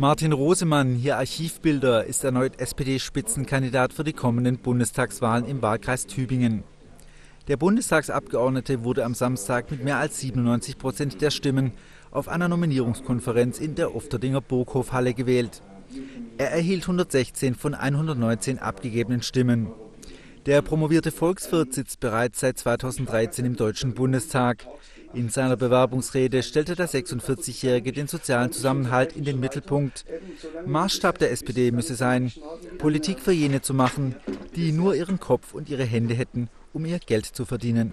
Martin Rosemann, hier Archivbilder, ist erneut SPD-Spitzenkandidat für die kommenden Bundestagswahlen im Wahlkreis Tübingen. Der Bundestagsabgeordnete wurde am Samstag mit mehr als 97 Prozent der Stimmen auf einer Nominierungskonferenz in der Ofterdinger Burghofhalle gewählt. Er erhielt 116 von 119 abgegebenen Stimmen. Der promovierte Volkswirt sitzt bereits seit 2013 im Deutschen Bundestag. In seiner Bewerbungsrede stellte der 46-Jährige den sozialen Zusammenhalt in den Mittelpunkt. Maßstab der SPD müsse sein, Politik für jene zu machen, die nur ihren Kopf und ihre Hände hätten, um ihr Geld zu verdienen.